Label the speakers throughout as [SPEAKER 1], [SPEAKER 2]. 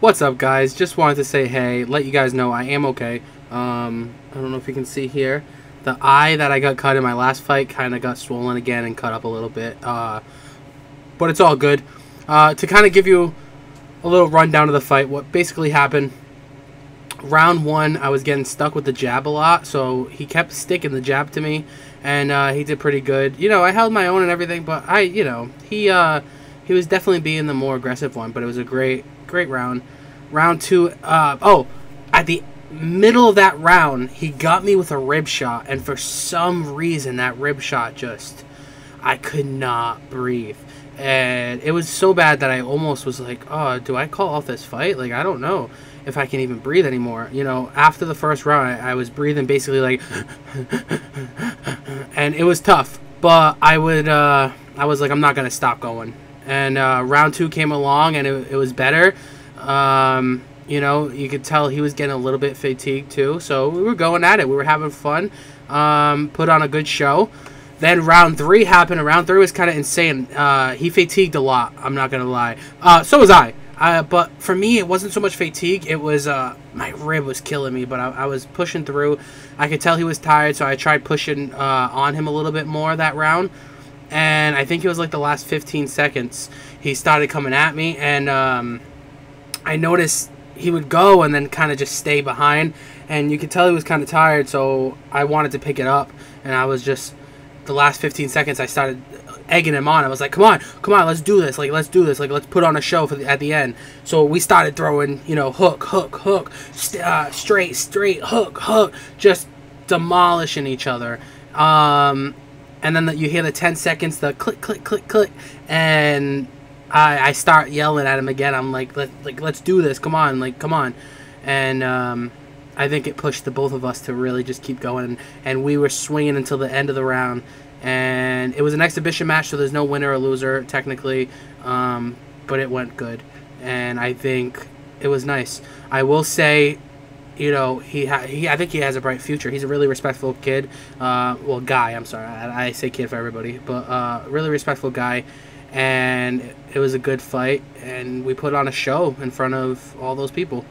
[SPEAKER 1] What's up, guys? Just wanted to say hey, let you guys know I am okay. Um, I don't know if you can see here. The eye that I got cut in my last fight kind of got swollen again and cut up a little bit. Uh, but it's all good. Uh, to kind of give you a little rundown of the fight, what basically happened. Round one, I was getting stuck with the jab a lot, so he kept sticking the jab to me, and uh, he did pretty good. You know, I held my own and everything, but I, you know, he uh, he was definitely being the more aggressive one. But it was a great, great round. Round two, uh, oh, at the middle of that round, he got me with a rib shot, and for some reason, that rib shot just, I could not breathe. And it was so bad that I almost was like, oh, do I call off this fight? Like, I don't know if I can even breathe anymore. You know, after the first round, I, I was breathing basically like, and it was tough. But I would, uh, I was like, I'm not gonna stop going. And uh, round two came along, and it, it was better. Um, you know, you could tell he was getting a little bit fatigued too. So we were going at it. We were having fun. Um, put on a good show. Then round three happened. Round three was kind of insane. Uh, he fatigued a lot. I'm not gonna lie. Uh, so was I. Uh, but for me, it wasn't so much fatigue. It was uh, my rib was killing me, but I, I, was pushing through. I could tell he was tired, so I tried pushing uh, on him a little bit more that round. And I think it was like the last 15 seconds he started coming at me, and um, I noticed he would go and then kind of just stay behind, and you could tell he was kind of tired. So I wanted to pick it up, and I was just the last 15 seconds I started egging him on. I was like, "Come on, come on, let's do this! Like, let's do this! Like, let's put on a show for the, at the end." So we started throwing, you know, hook, hook, hook, st- uh, straight, straight, hook, hook, just demolishing each other. Um, and then the, you hear the 10 seconds, the click, click, click, click, and I, I start yelling at him again. I'm like, Let, like, let's do this! Come on, like, come on, and um, I think it pushed the both of us to really just keep going, and, we were swinging until the end of the round and it was an exhibition match, so there's no winner or loser technically, um, but it went good, and I think it was nice. I will say, you know, he, ha- he I think he has a bright future. He's a really respectful kid, uh, well, guy. I'm sorry, I, I say kid for everybody, but uh, really respectful guy, and it was a good fight, and we put on a show in front of all those people.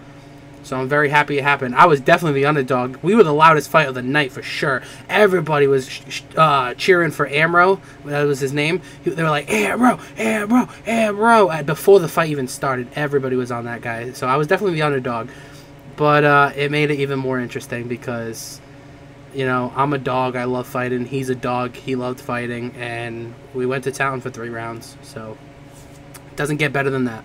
[SPEAKER 1] So I'm very happy it happened. I was definitely the underdog. We were the loudest fight of the night for sure. Everybody was uh, cheering for Amro. That was his name. They were like, Amro, Amro, Amro. Before the fight even started, everybody was on that guy. So I was definitely the underdog. But uh, it made it even more interesting because, you know, I'm a dog. I love fighting. He's a dog. He loved fighting. And we went to town for three rounds. So it doesn't get better than that.